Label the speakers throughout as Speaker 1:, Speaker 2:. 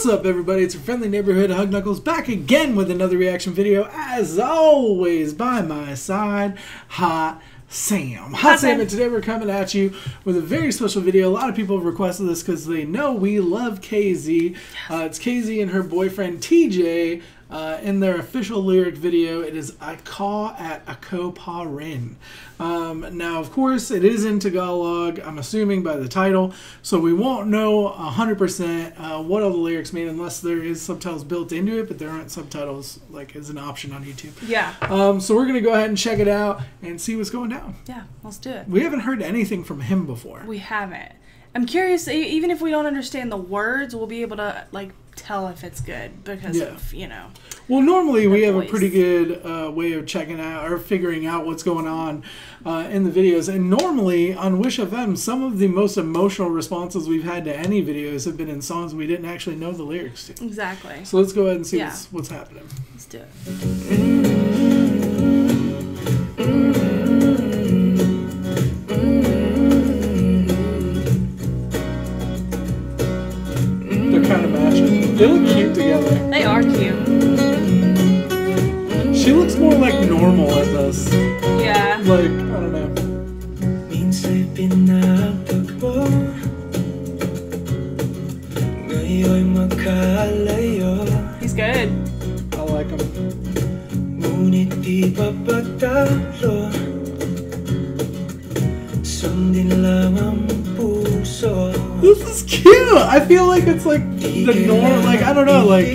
Speaker 1: What's up, everybody? It's your friendly neighborhood Hug Knuckles back again with another reaction video. As always, by my side, Hot Sam. Hot Sam,
Speaker 2: Sam.
Speaker 1: and today we're coming at you with a very special video. A lot of people have requested this because they know we love KZ. Uh, it's KZ and her boyfriend TJ. Uh, in their official lyric video, it is I call at Akoparin. Um, now, of course, it is in Tagalog, I'm assuming by the title, so we won't know 100% uh, what all the lyrics mean unless there is subtitles built into it, but there aren't subtitles like as an option on YouTube.
Speaker 2: Yeah.
Speaker 1: Um, so we're going to go ahead and check it out and see what's going down.
Speaker 2: Yeah. Let's do it.
Speaker 1: We haven't heard anything from him before.
Speaker 2: We haven't. I'm curious. Even if we don't understand the words, we'll be able to like tell if it's good because
Speaker 1: Yeah.
Speaker 2: of you know.
Speaker 1: Well, normally we have a pretty good uh, way of checking out or figuring out what's going on uh, in the videos. And normally on Wish FM, some of the most emotional responses we've had to any videos have been in songs we didn't actually know the lyrics to.
Speaker 2: Exactly.
Speaker 1: So let's go ahead and see
Speaker 2: Yeah.
Speaker 1: what's, what's happening.
Speaker 2: Let's do it.
Speaker 1: Matching. They look cute together.
Speaker 2: They are cute.
Speaker 1: She looks more like normal at this.
Speaker 2: Yeah.
Speaker 1: Like, I don't know.
Speaker 3: Minsa'y pinagtagpo Ngayon'y magkalayo
Speaker 2: He's good.
Speaker 1: I like them. Is cute. I feel like it's like the norm. Like I don't know. Like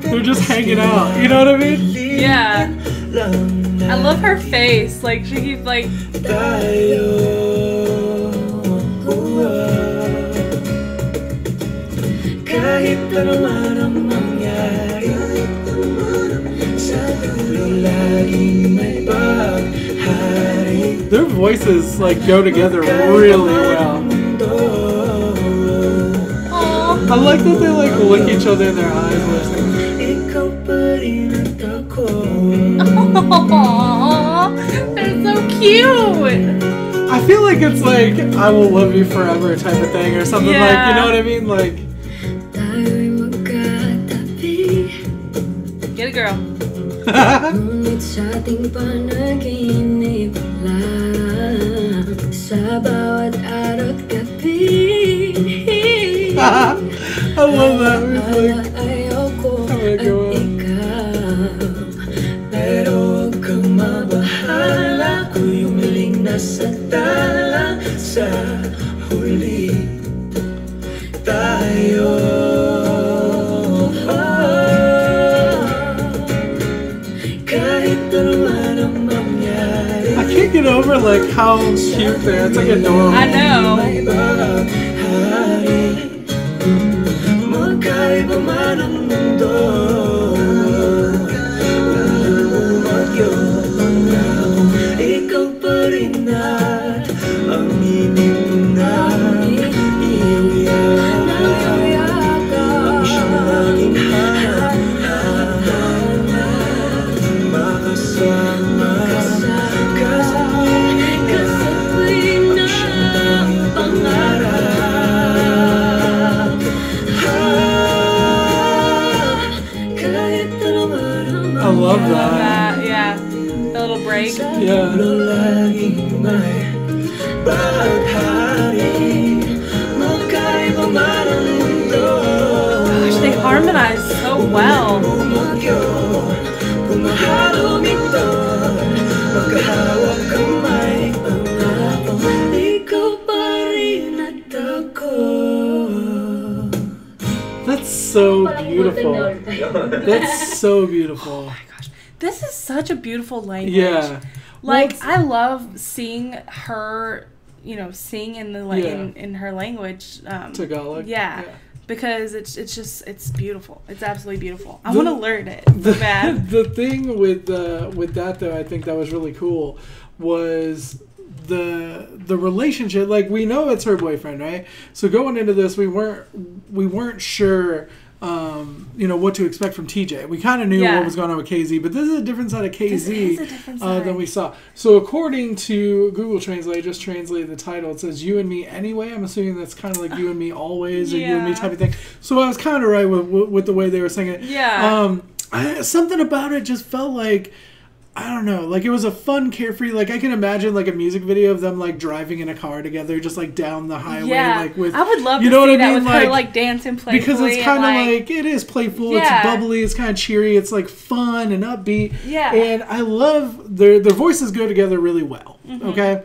Speaker 1: they're just hanging out. You know what I mean?
Speaker 2: Yeah. I love her face. Like she keeps like.
Speaker 3: tayo Kahit ano man ang mangyari Sa dulo laging may paghari
Speaker 1: Their voices like go together really well. I like that they like look each other in their eyes listening.
Speaker 3: Ikaw pa rin at ako
Speaker 2: They're so cute.
Speaker 1: I feel like it's like I will love you forever type of thing or something like you know what I mean? Like
Speaker 3: Tayo'y magkatabi
Speaker 2: Get a girl.
Speaker 3: Ngunit sa ating panaginip lang Sa bawat araw at
Speaker 1: I love that. It's like
Speaker 3: Ayaw ko
Speaker 1: my
Speaker 3: at
Speaker 1: God.
Speaker 3: ikaw Pero huwag kang mabahala Ako'y umiling na sa tala Sa huli Tayo Kahit ano ang mangyari
Speaker 1: I can't get over like how cute they are. It's like adorable.
Speaker 2: I know.
Speaker 3: Magkaiba man ang mundo Umagyo ako Ikaw pa rin at
Speaker 2: Yeah.
Speaker 3: may baghari Magkaiba man ang mundo
Speaker 2: Gosh, they harmonize so well.
Speaker 3: Bumagyo, bumahalong ito Magkahawak kamay, pangako Ikaw pa rin at ako
Speaker 1: That's so beautiful. That's so beautiful.
Speaker 2: Oh my Gosh, this is such a beautiful language.
Speaker 1: Yeah.
Speaker 2: Like
Speaker 1: Well,
Speaker 2: I love seeing her, you know, sing in the like
Speaker 1: Yeah.
Speaker 2: in, in her language. Um,
Speaker 1: Tagalog.
Speaker 2: Yeah. Because it's it's just it's beautiful. It's absolutely beautiful. I want to learn it
Speaker 1: The,
Speaker 2: bad.
Speaker 1: the thing with uh, with that though, I think that was really cool was the the relationship. Like we know it's her boyfriend, right? So going into this, we weren't we weren't sure um, you know, what to expect from TJ. We kind of knew
Speaker 2: Yeah.
Speaker 1: what was going on with KZ, but this is a different side of KZ
Speaker 2: This is a different
Speaker 1: uh, than we saw. So according to Google Translate, just translated the title. It says "You and Me Anyway." I'm assuming that's kind of like "You and Me Always" or "You and Me" type of thing. So I was kind of right with, with with the way they were singing it.
Speaker 2: Yeah.
Speaker 1: Um, I, something about it just felt like. I don't know, like it was a fun, carefree. Like I can imagine, like a music video of them like driving in a car together, just like down the highway,
Speaker 2: yeah,
Speaker 1: like with
Speaker 2: I would love
Speaker 1: you
Speaker 2: to
Speaker 1: know
Speaker 2: see
Speaker 1: what I mean?
Speaker 2: like, her like dancing playfully.
Speaker 1: because it's kind of
Speaker 2: like,
Speaker 1: like, it is playful,
Speaker 2: Yeah.
Speaker 1: it's bubbly, it's kind of cheery, it's like fun and upbeat.
Speaker 2: Yeah.
Speaker 1: And I love their their voices go together really well.
Speaker 2: Mm-hmm.
Speaker 1: Okay.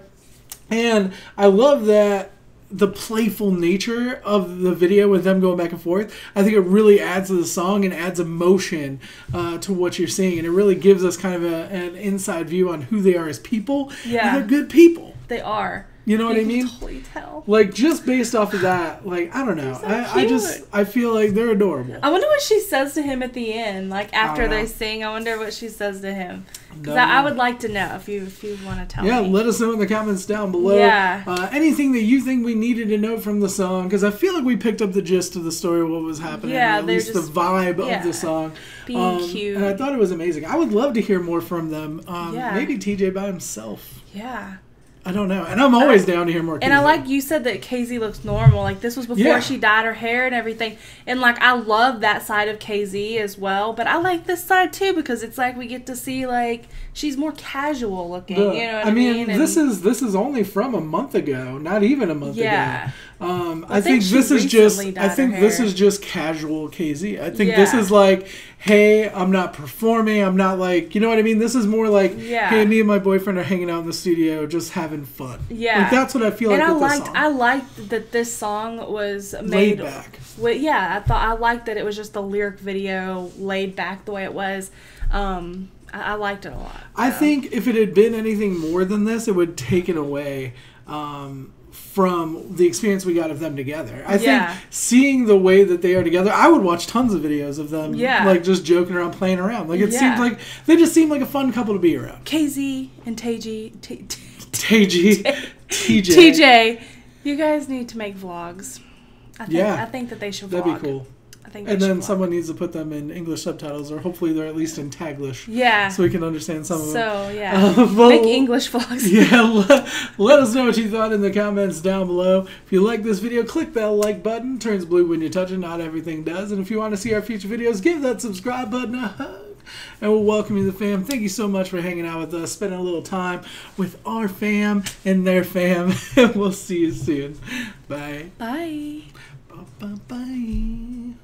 Speaker 1: And I love that the playful nature of the video with them going back and forth. I think it really adds to the song and adds emotion uh, to what you're seeing, and it really gives us kind of a, an inside view on who they are as people.
Speaker 2: Yeah.
Speaker 1: and they're good people.
Speaker 2: they are.
Speaker 1: You know what
Speaker 2: You
Speaker 1: I
Speaker 2: can
Speaker 1: mean?
Speaker 2: Totally tell.
Speaker 1: Like just based off of that, like I don't know,
Speaker 2: so
Speaker 1: I, I just. I feel like they're adorable.
Speaker 2: I wonder what she says to him at the end, like after they sing. I wonder what she says to him. Because
Speaker 1: Don't
Speaker 2: I, I would like to know if you if you want to tell
Speaker 1: Yeah,
Speaker 2: me.
Speaker 1: let us know in the comments down below.
Speaker 2: Yeah.
Speaker 1: Uh, anything that you think we needed to know from the song, because I feel like we picked up the gist of the story, what was happening,
Speaker 2: Yeah,
Speaker 1: at least
Speaker 2: just-
Speaker 1: the vibe
Speaker 2: yeah,
Speaker 1: of the song.
Speaker 2: being
Speaker 1: Um,
Speaker 2: cute.
Speaker 1: And I thought it was amazing. I would love to hear more from them. Um,
Speaker 2: Yeah.
Speaker 1: Maybe TJ by himself.
Speaker 2: yeah.
Speaker 1: I don't know. And I'm always down to hear more.
Speaker 2: And I like you said that KZ looks normal. Like this was before
Speaker 1: Yeah.
Speaker 2: she dyed her hair and everything. And like I love that side of KZ as well. But I like this side too because it's like we get to see like she's more casual looking.
Speaker 1: The-
Speaker 2: you know what
Speaker 1: I mean,
Speaker 2: And-
Speaker 1: this is this is only from a month ago, not even a month ago.
Speaker 2: Yeah.
Speaker 1: ago. Um,
Speaker 2: I
Speaker 1: I,
Speaker 2: think
Speaker 1: think, this is just I think this is just casual KZ. I think this is like, hey, I'm not performing. I'm not like, you know what I mean. This is more like,
Speaker 2: Yeah.
Speaker 1: hey, me and my boyfriend are hanging out in the studio, just having fun.
Speaker 2: Yeah.
Speaker 1: like that's what I feel
Speaker 2: and
Speaker 1: like
Speaker 2: I liked. I liked that this song was
Speaker 1: Laid
Speaker 2: made
Speaker 1: back.
Speaker 2: Well, yeah, I thought I liked that it was just the lyric video laid back the way it was. Um, I, I liked it a lot.
Speaker 1: I think if it had been anything more than this, it would taken away um, from the experience we got of them together. I
Speaker 2: Yeah.
Speaker 1: think seeing the way that they are together, I would watch tons of videos of them,
Speaker 2: Yeah.
Speaker 1: like just joking around, playing around. Like it
Speaker 2: Yeah.
Speaker 1: seems like they just seem like a fun couple to be around.
Speaker 2: KZ and Taji, T- T-
Speaker 1: TJ, TJ,
Speaker 2: TJ, you guys need to make vlogs. I think,
Speaker 1: Yeah.
Speaker 2: I think that they should
Speaker 1: that'd
Speaker 2: vlog.
Speaker 1: be cool.
Speaker 2: Think
Speaker 1: And then someone needs to put them in English subtitles, or hopefully they're at least in Taglish,
Speaker 2: Yeah.
Speaker 1: so we can understand some of them.
Speaker 2: So yeah,
Speaker 1: Uh, well-
Speaker 2: make English vlogs.
Speaker 1: yeah, let, let us know what you thought in the comments down below. If you like this video, click that like button. Turns blue when you touch it. Not everything does. And if you want to see our future videos, give that subscribe button a hug. And we'll welcome you to the fam. Thank you so much for hanging out with us, spending a little time with our fam and their fam. And we'll see you soon. Bye.
Speaker 2: Bye.
Speaker 1: Bye. Bye. Bye.